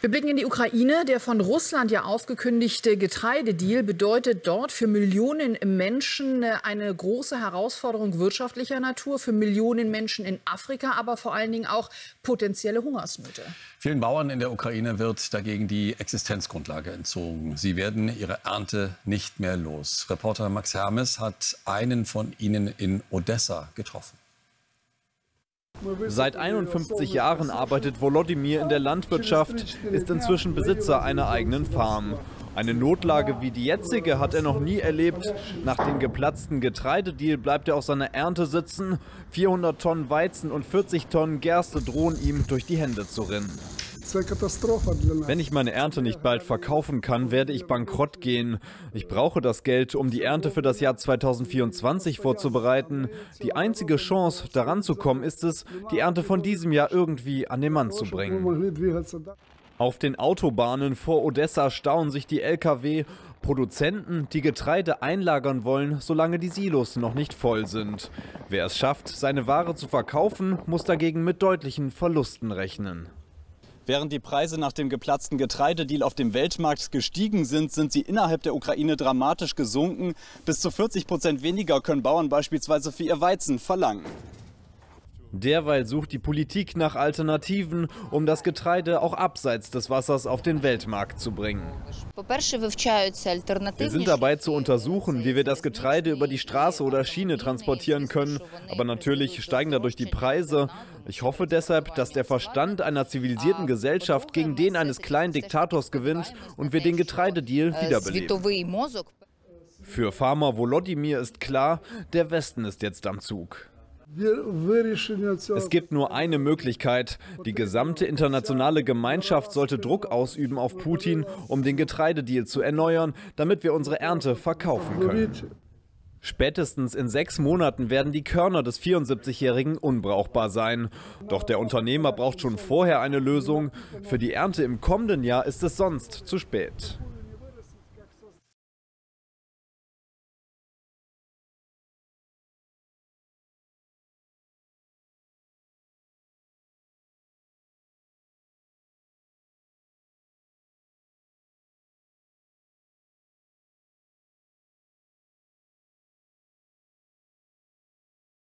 Wir blicken in die Ukraine. Der von Russland ja aufgekündigte Getreidedeal bedeutet dort für Millionen Menschen eine große Herausforderung wirtschaftlicher Natur, für Millionen Menschen in Afrika, aber vor allen Dingen auch potenzielle Hungersnöte. Vielen Bauern in der Ukraine wird dagegen die Existenzgrundlage entzogen. Sie werden ihre Ernte nicht mehr los. Reporter Max Hermes hat einen von ihnen in Odessa getroffen. Seit 51 Jahren arbeitet Volodymyr in der Landwirtschaft, ist inzwischen Besitzer einer eigenen Farm. Eine Notlage wie die jetzige hat er noch nie erlebt. Nach dem geplatzten Getreidedeal bleibt er auf seiner Ernte sitzen. 400 Tonnen Weizen und 40 Tonnen Gerste drohen ihm durch die Hände zu rinnen. Wenn ich meine Ernte nicht bald verkaufen kann, werde ich bankrott gehen. Ich brauche das Geld, um die Ernte für das Jahr 2024 vorzubereiten. Die einzige Chance, daran zu kommen, ist es, die Ernte von diesem Jahr irgendwie an den Mann zu bringen. Auf den Autobahnen vor Odessa stauen sich die Lkw. Produzenten, die Getreide einlagern wollen, solange die Silos noch nicht voll sind. Wer es schafft, seine Ware zu verkaufen, muss dagegen mit deutlichen Verlusten rechnen. Während die Preise nach dem geplatzten Getreidedeal auf dem Weltmarkt gestiegen sind, sind sie innerhalb der Ukraine dramatisch gesunken. Bis zu 40 Prozent weniger können Bauern beispielsweise für ihr Weizen verlangen. Derweil sucht die Politik nach Alternativen, um das Getreide auch abseits des Wassers auf den Weltmarkt zu bringen. Wir sind dabei zu untersuchen, wie wir das Getreide über die Straße oder Schiene transportieren können. Aber natürlich steigen dadurch die Preise. Ich hoffe deshalb, dass der Verstand einer zivilisierten Gesellschaft gegen den eines kleinen Diktators gewinnt und wir den Getreidedeal wiederbeleben. Für Farmer Volodymyr ist klar, der Westen ist jetzt am Zug. Es gibt nur eine Möglichkeit. Die gesamte internationale Gemeinschaft sollte Druck ausüben auf Putin, um den Getreidedeal zu erneuern, damit wir unsere Ernte verkaufen können. Spätestens in sechs Monaten werden die Körner des 74-Jährigen unbrauchbar sein. Doch der Unternehmer braucht schon vorher eine Lösung. Für die Ernte im kommenden Jahr ist es sonst zu spät.